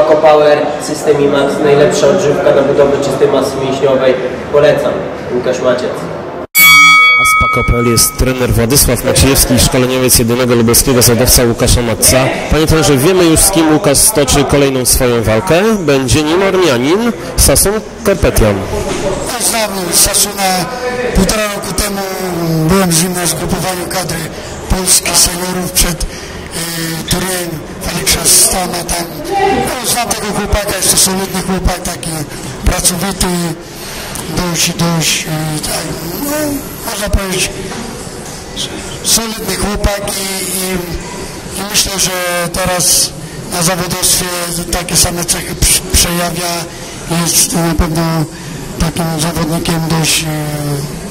Paco Power, System IMAX, najlepsza odżywka na budowę czystej masy mięśniowej. Polecam. Łukasz Maciec. A z Paco.pl jest trener Władysław Maciejewski, szkoleniowiec jedynego lubelskiego zadawca Łukasza Matca. Panie trenerze, wiemy już z kim Łukasz stoczy kolejną swoją walkę. Będzie nim Ormianin Sasun Karpetian. Znam Sasuna półtora roku temu byłem z nim na zgrupowaniu kadry polskich seniorów przed y, turniejem Feliksa Stana tam. No, znam tego chłopaka, jest to solidny chłopak, taki pracowity, dość, dość, y, tak, no, można powiedzieć, solidny chłopak i, i, i myślę, że teraz na zawodowstwie takie same cechy przejawia. Jest na pewno takim zawodnikiem dość e,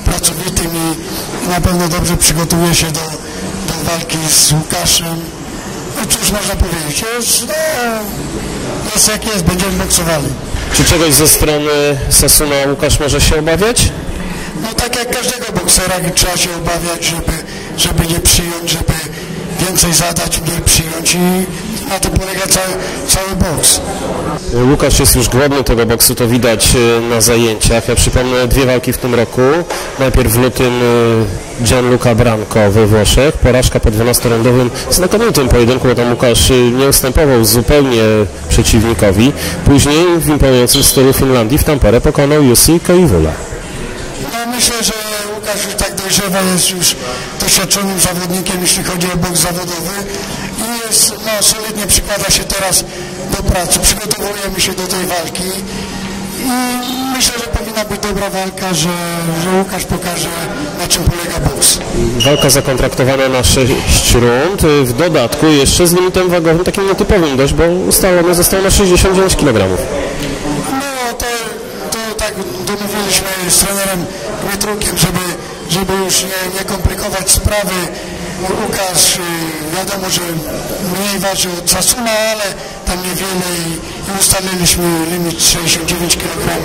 pracowitym i, na pewno dobrze przygotuje się do walki z Łukaszem. No cóż można powiedzieć, jest, no, jest jak jest, będziemy boksowali. Czy czegoś ze strony Sasuna Łukasz może się obawiać? No tak jak każdego boksera trzeba się obawiać, żeby, żeby nie przyjąć, żeby więcej zadać, mniej przyjąć i na tym polega cały, cały boks. Łukasz jest już głodny tego boksu, to widać e, na zajęciach. Ja przypomnę dwie walki w tym roku. Najpierw w lutym e, Gianluca Branco we Włoszech, porażka po 12-rundowym znakomitym pojedynku, bo tam Łukasz e, nie ustępował zupełnie przeciwnikowi. Później w imponującym stylu Finlandii w Tampere pokonał Jussi Koivula. No myślę, że Łukasz już tak dojrzewa, jest już doświadczonym zawodnikiem, jeśli chodzi o boks zawodowy i jest, no solidnie przykłada się teraz do pracy, przygotowujemy się do tej walki i myślę, że powinna być dobra walka, że, że Łukasz pokaże na czym polega boks. Walka zakontraktowana na 6 rund, w dodatku jeszcze z limitem wagowym, takim nietypowym dość, bo ustalony został na 69 kg. No tak domówiliśmy z trenerem Dmitrukiem, żeby, żeby już nie, nie komplikować sprawy. Łukasz y, wiadomo, że mniej waży od Sasuna, ale tam niewiele i, i ustaliliśmy limit 69 kg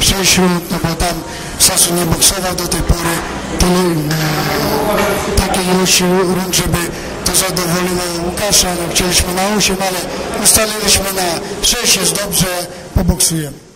6 rund, no bo tam Sasun nie boksował do tej pory tyle, e, takiej ilości rund, żeby to zadowoliło Łukasza. No, chcieliśmy na 8, ale ustaliliśmy na 6, jest dobrze, poboksujemy.